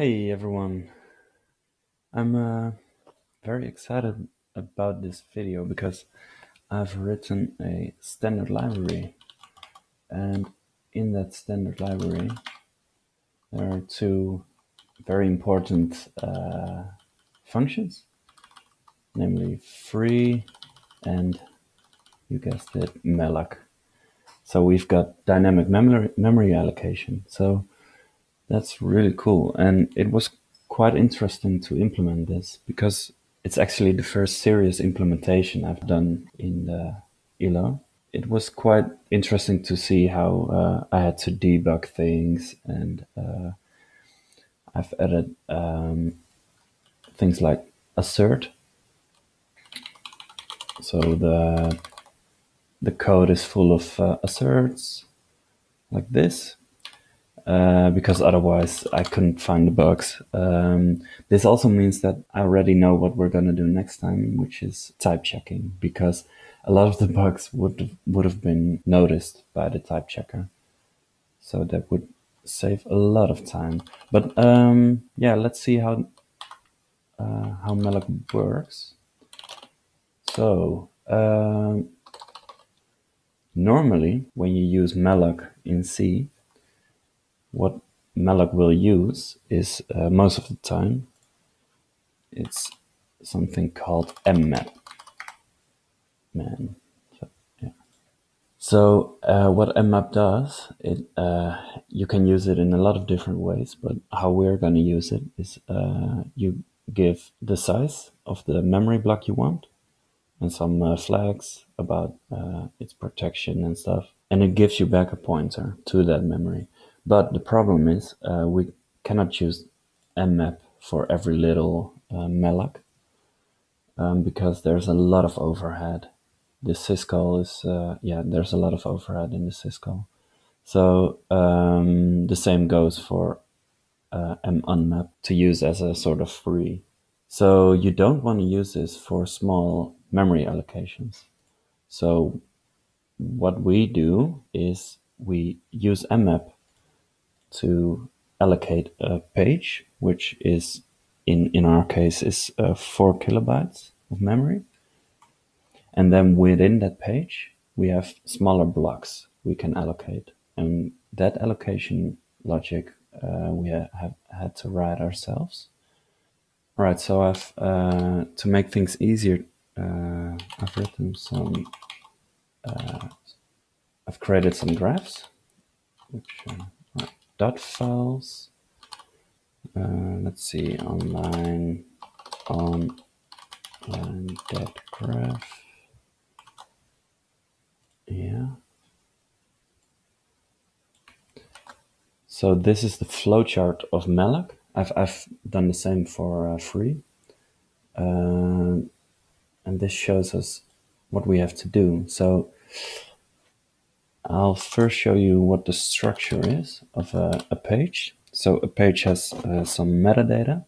Hey everyone, I'm uh, very excited about this video because I've written a standard library and in that standard library there are two very important uh, functions, namely free and you guessed it, malloc. So we've got dynamic memory, memory allocation. So that's really cool. And it was quite interesting to implement this because it's actually the first serious implementation I've done in the Ilo. It was quite interesting to see how uh, I had to debug things and uh, I've added um, things like assert. So the the code is full of uh, asserts like this uh, because otherwise I couldn't find the bugs. Um, this also means that I already know what we're gonna do next time, which is type checking, because a lot of the bugs would would have been noticed by the type checker, so that would save a lot of time. But um, yeah, let's see how uh, how malloc works. So um, normally, when you use malloc in C, what malloc will use is uh, most of the time it's something called mmap man. So, yeah. so uh, what mmap does it uh, you can use it in a lot of different ways but how we're going to use it is uh, you give the size of the memory block you want and some uh, flags about uh, its protection and stuff and it gives you back a pointer to that memory but the problem is uh, we cannot use mmap for every little uh, malloc um, because there's a lot of overhead. The syscall is, uh, yeah, there's a lot of overhead in the syscall. So um, the same goes for uh, munmap to use as a sort of free. So you don't want to use this for small memory allocations. So what we do is we use mmap to allocate a page, which is in, in our case is uh, four kilobytes of memory. And then within that page, we have smaller blocks we can allocate. And that allocation logic uh, we have had to write ourselves. All right, so I've uh, to make things easier, uh, I've written some, uh, I've created some graphs, which uh, dot files. Uh, let's see, online on and that graph. Yeah. So this is the flowchart of malloc. I've, I've done the same for uh, free. Uh, and this shows us what we have to do. So I'll first show you what the structure is of a, a page. So a page has uh, some metadata,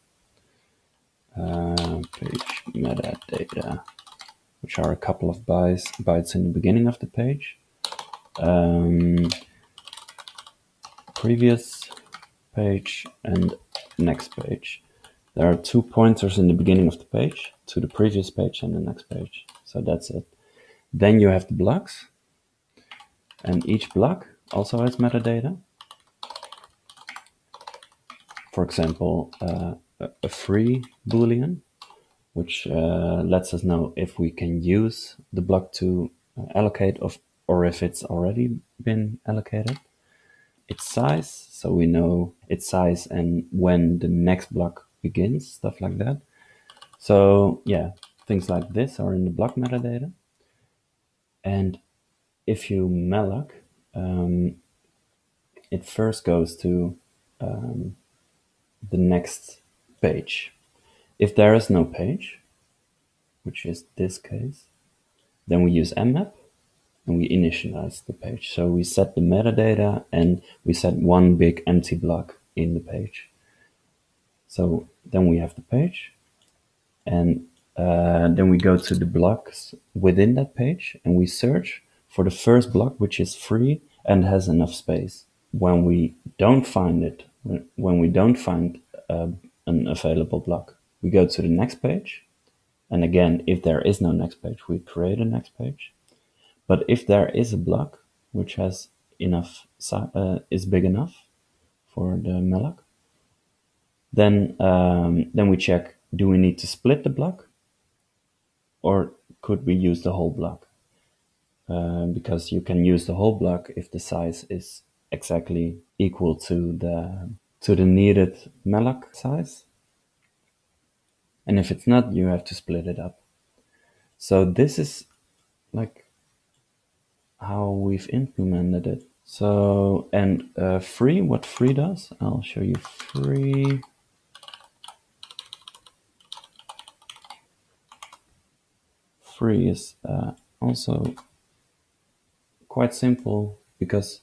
uh, page metadata, which are a couple of bytes, bytes in the beginning of the page. Um, previous page and next page. There are two pointers in the beginning of the page to the previous page and the next page. So that's it. Then you have the blocks and each block also has metadata. For example, uh, a free boolean, which uh, lets us know if we can use the block to uh, allocate of, or if it's already been allocated. Its size, so we know its size and when the next block begins, stuff like that. So yeah, things like this are in the block metadata. And if you malloc, um, it first goes to um, the next page. If there is no page, which is this case, then we use mmap and we initialize the page. So we set the metadata and we set one big empty block in the page. So then we have the page and uh, then we go to the blocks within that page and we search for the first block, which is free and has enough space. When we don't find it, when we don't find uh, an available block. We go to the next page, and again, if there is no next page, we create a next page. But if there is a block which has enough uh, is big enough for the malloc, then um, then we check: do we need to split the block, or could we use the whole block? Uh, because you can use the whole block if the size is exactly equal to the to the needed malloc size. And if it's not, you have to split it up. So this is like how we've implemented it. So, and uh, free, what free does, I'll show you free. Free is uh, also quite simple because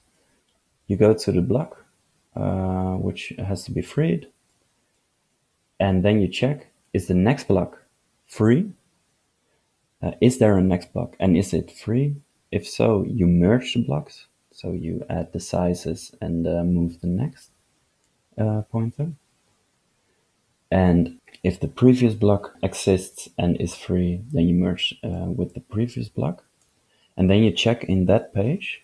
you go to the block, uh, which has to be freed, and then you check, is the next block free? Uh, is there a next block and is it free? If so, you merge the blocks. So you add the sizes and uh, move the next uh, pointer. And if the previous block exists and is free, then you merge uh, with the previous block. And then you check in that page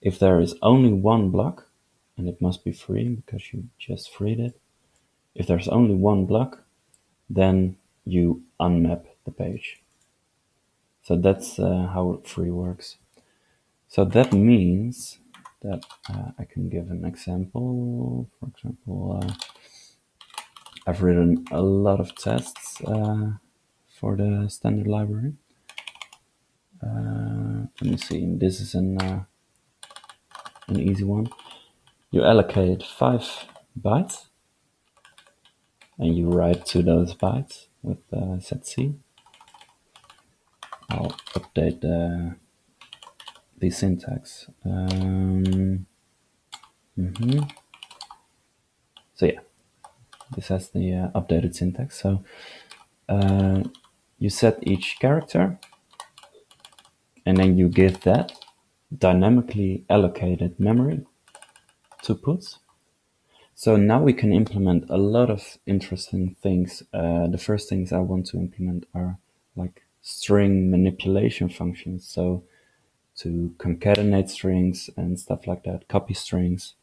if there is only one block, and it must be free because you just freed it. If there's only one block, then you unmap the page. So that's uh, how free works. So that means that uh, I can give an example. For example, uh, I've written a lot of tests uh, for the standard library. Uh, let me see. This is an uh, an easy one. You allocate five bytes, and you write to those bytes with uh, setc. I'll update the the syntax. Um, mm-hmm. So yeah, this has the uh, updated syntax. So uh, you set each character and then you give that dynamically allocated memory to puts. So now we can implement a lot of interesting things. Uh, the first things I want to implement are like string manipulation functions. So to concatenate strings and stuff like that, copy strings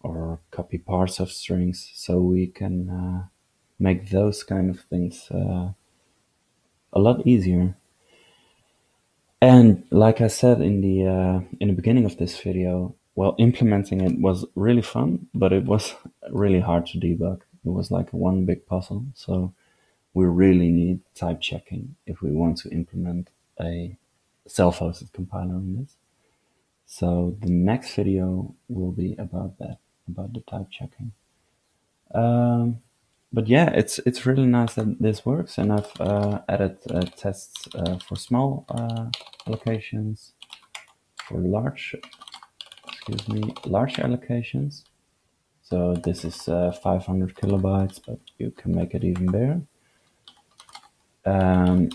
or copy parts of strings. So we can uh, make those kind of things uh, a lot easier. And like I said in the uh, in the beginning of this video, well, implementing it was really fun, but it was really hard to debug. It was like one big puzzle. So we really need type checking if we want to implement a self-hosted compiler in this. So the next video will be about that, about the type checking. Um, but yeah, it's it's really nice that this works, and I've uh, added uh, tests uh, for small uh, allocations, for large, excuse me, large allocations. So this is uh, 500 kilobytes, but you can make it even bigger. Um,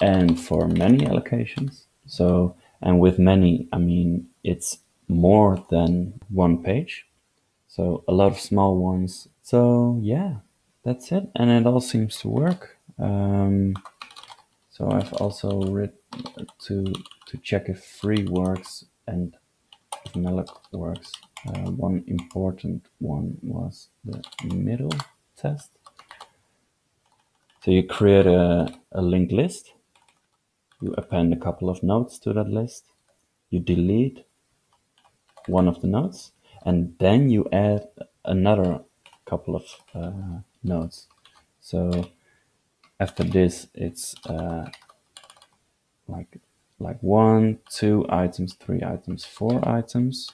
and for many allocations. So, and with many, I mean it's more than one page. So a lot of small ones. So yeah, that's it. And it all seems to work. Um, so I've also written to to check if free works and if malloc works. Uh, one important one was the middle test. So you create a, a linked list. You append a couple of nodes to that list. You delete one of the nodes and then you add another couple of uh, nodes. So after this, it's uh, like like one, two items, three items, four items.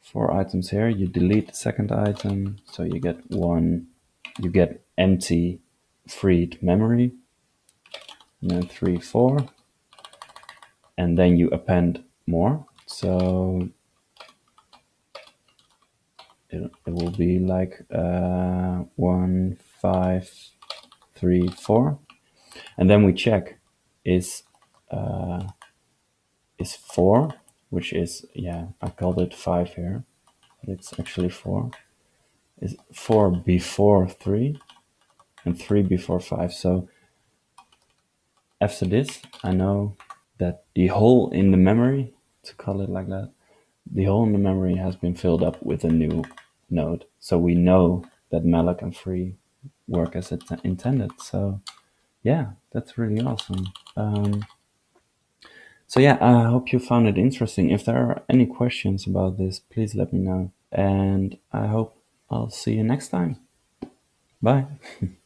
Four items here. You delete the second item, so you get one. You get empty freed memory. And then three, four, and then you append more. So it, it will be like uh, one, five, three, four, and then we check is uh, is four which is, yeah, I called it 5 here, but it's actually 4, is 4 before 3 and 3 before 5. So after this, I know that the hole in the memory, to call it like that, the hole in the memory has been filled up with a new node. So we know that malloc and free work as it intended. So yeah, that's really awesome. Um, so yeah, I hope you found it interesting. If there are any questions about this, please let me know. And I hope I'll see you next time. Bye.